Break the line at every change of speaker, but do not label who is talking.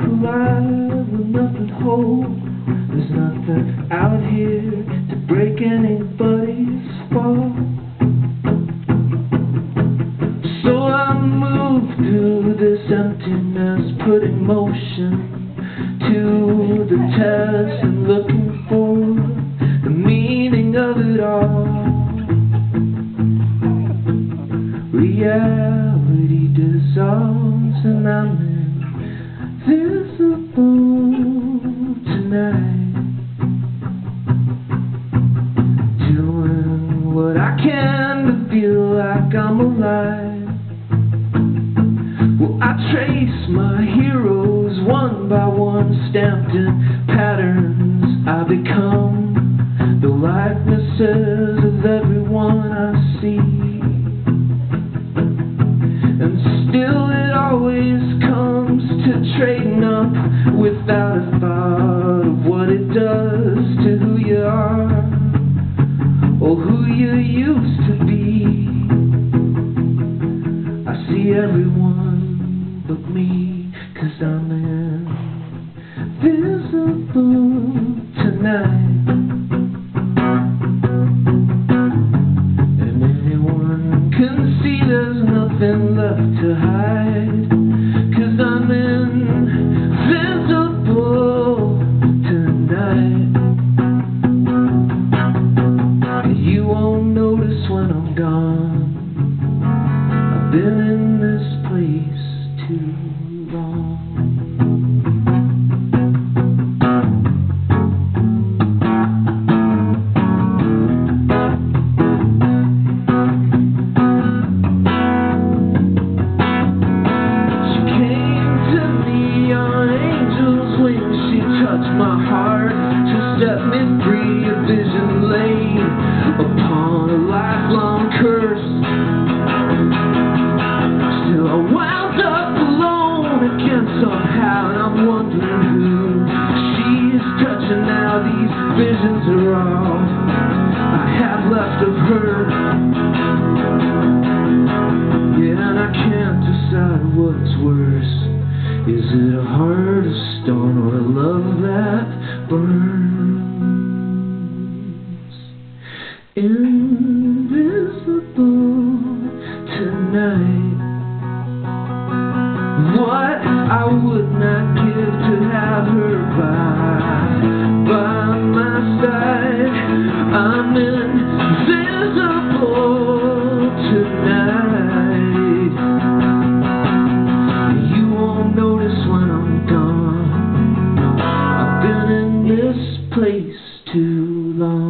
alive with nothing whole. There's nothing out here to break anybody's fall. So I move through this emptiness, putting motion to the test and looking for the meaning of it all. Reality dissolves and I'm invisible tonight. Doing what I can to feel like I'm alive. Well, I trace my heroes one by one, stamped in patterns. I become the likenesses of everyone I see. And still it always trading up without a thought of what it does to who you are or who you used to be. I see everyone but me, cause I'm invisible tonight. And anyone can see there's nothing left to hide. Notice when I'm gone. I've been in this place too long. Visions are all I have left of her. Yeah, and I can't decide what's worse. Is it a heart of stone or a love that burns? Invisible tonight. What I would not. place to long.